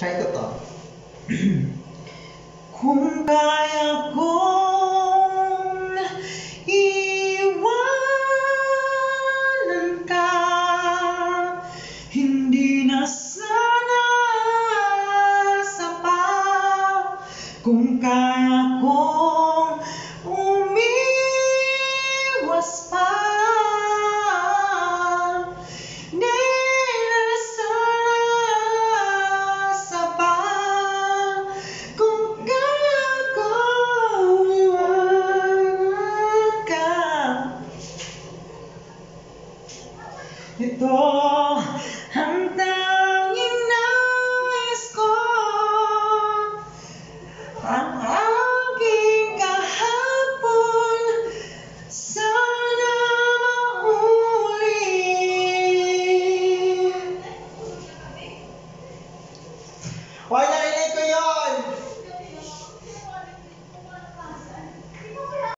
Try ko to. Kung kaya kong iwanan ka, hindi na sana sapat. Kung kaya kong ito. Ang tanging nais ko. Ang aking kahapon. Sana maulit Wala